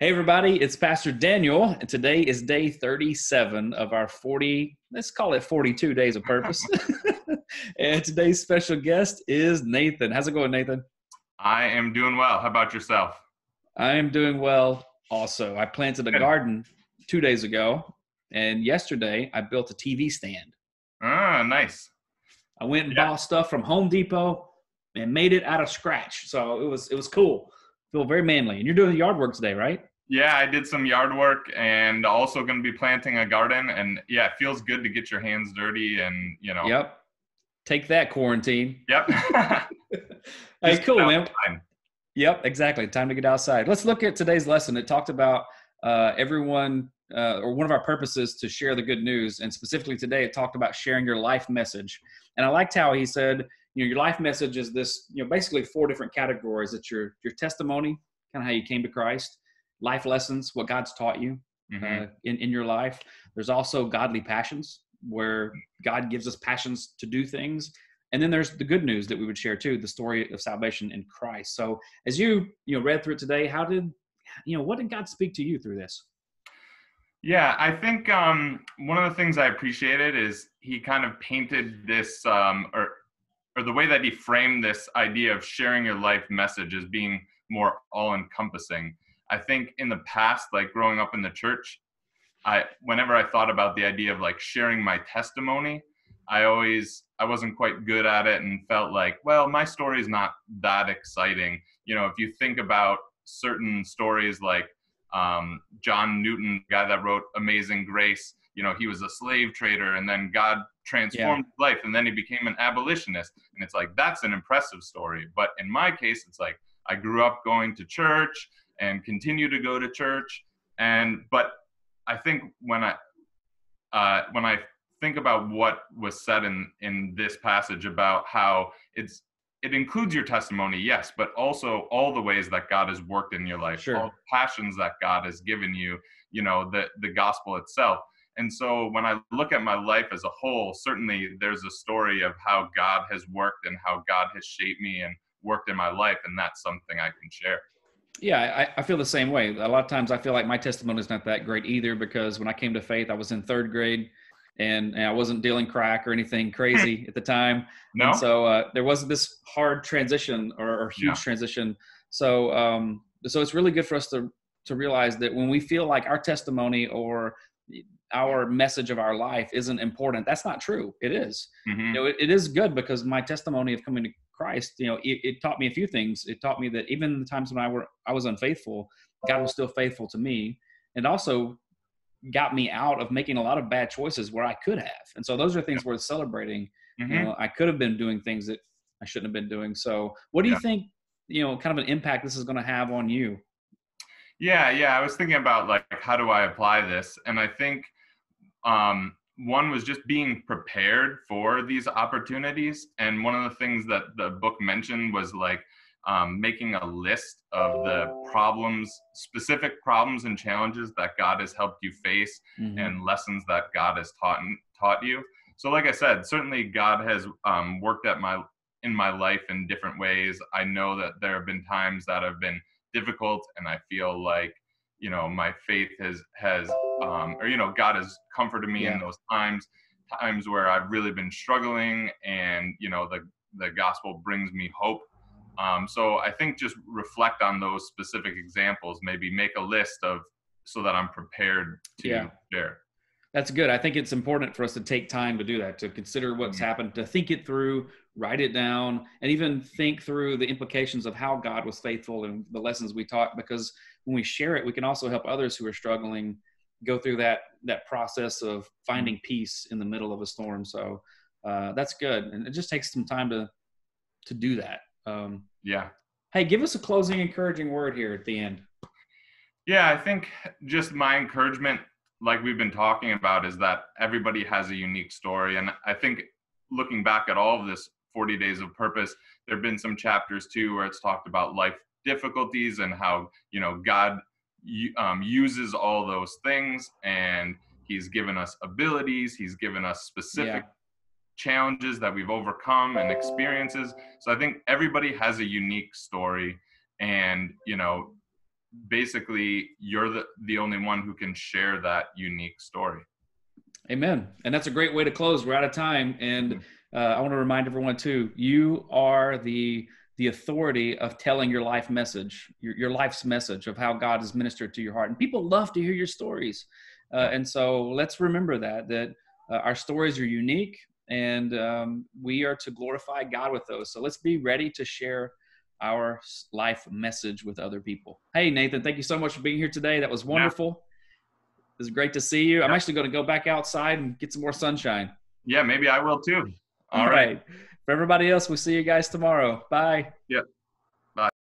Hey, everybody, it's Pastor Daniel, and today is day 37 of our 40, let's call it 42 days of purpose. and today's special guest is Nathan. How's it going, Nathan? I am doing well. How about yourself? I am doing well also. I planted a garden two days ago, and yesterday I built a TV stand. Ah, nice. I went and yeah. bought stuff from Home Depot and made it out of scratch. So it was it was cool. Feel very manly. And you're doing yard work today, right? Yeah, I did some yard work and also going to be planting a garden. And yeah, it feels good to get your hands dirty and, you know. Yep. Take that, quarantine. Yep. hey, cool, man. Yep, exactly. Time to get outside. Let's look at today's lesson. It talked about uh, everyone, uh, or one of our purposes to share the good news. And specifically today, it talked about sharing your life message. And I liked how he said, you know, your life message is this, you know, basically four different categories. It's your your testimony, kind of how you came to Christ life lessons, what God's taught you mm-hmm. uh, in, in your life. There's also godly passions where God gives us passions to do things. And then there's the good news that we would share too, the story of salvation in Christ. So as you, you know, read through it today, how did, you know, what did God speak to you through this? Yeah, I think um, one of the things I appreciated is he kind of painted this, um, or or the way that he framed this idea of sharing your life message as being more all encompassing. I think in the past, like growing up in the church, I whenever I thought about the idea of like sharing my testimony, I always I wasn't quite good at it and felt like, well, my story is not that exciting. You know, if you think about certain stories like um, John Newton, guy that wrote Amazing Grace, you know, he was a slave trader and then God transformed yeah. his life and then he became an abolitionist. And it's like, that's an impressive story. But in my case, it's like, I grew up going to church and continue to go to church. And but I think when I uh, when I think about what was said in in this passage about how it's it includes your testimony, yes, but also all the ways that God has worked in your life, sure. all passions that God has given you, you know, the the gospel itself. And so when I look at my life as a whole, certainly there's a story of how God has worked and how God has shaped me and worked in my life, and that's something I can share. Yeah, I, I, feel the same way. A lot of times I feel like my testimony is not that great either because when I came to faith, I was in third grade and, and I wasn't dealing crack or anything crazy at the time. No. And so uh, there was this hard transition or, or huge transition. So, um, so it's really good for us to, to realize that when we feel like our testimony or our message of our life isn't important, that's not true. It is. Mm-hmm. You know, it, it is good because my testimony of coming to Christ, you know, it, it, taught me a few things. It taught me that even the times when I were I was unfaithful, God was still faithful to me, and also got me out of making a lot of bad choices where I could have. And so those are things worth celebrating. Mm-hmm. You know, I could have been doing things that I shouldn't have been doing. So, what do you think? You know, kind of an impact this is going to have on you. Yeah, yeah. I was thinking about like how do I apply this, and I think um, one was just being prepared for these opportunities. And one of the things that the book mentioned was like um, making a list of the problems specific problems and challenges that god has helped you face mm-hmm. and lessons that god has taught taught you. So like i said certainly god has um, worked at my in my life in different ways. I know that there have been times that have been difficult and i feel like you know my faith has has um, or you know god has comforted me yeah. in those times times where i've really been struggling and you know the the gospel brings me hope um, so i think just reflect on those specific examples maybe make a list of so that i'm prepared to yeah. share that's good. I think it's important for us to take time to do that, to consider what's mm-hmm. happened, to think it through, write it down, and even think through the implications of how God was faithful and the lessons we taught. Because when we share it, we can also help others who are struggling go through that that process of finding mm-hmm. peace in the middle of a storm. So uh, that's good, and it just takes some time to to do that. Um, yeah. Hey, give us a closing encouraging word here at the end. Yeah, I think just my encouragement like we've been talking about is that everybody has a unique story and i think looking back at all of this 40 days of purpose there have been some chapters too where it's talked about life difficulties and how you know god um, uses all those things and he's given us abilities he's given us specific yeah. challenges that we've overcome and experiences so i think everybody has a unique story and you know basically you're the, the only one who can share that unique story. Amen. And that's a great way to close. We're out of time. And mm-hmm. uh, I want to remind everyone too, you are the the authority of telling your life message, your, your life's message of how God has ministered to your heart. And people love to hear your stories. Uh, and so let's remember that, that uh, our stories are unique and um, we are to glorify God with those. So let's be ready to share our life message with other people. Hey, Nathan, thank you so much for being here today. That was wonderful. It was great to see you. I'm actually going to go back outside and get some more sunshine. Yeah, maybe I will too. All, All right. right. For everybody else, we'll see you guys tomorrow. Bye. Yep.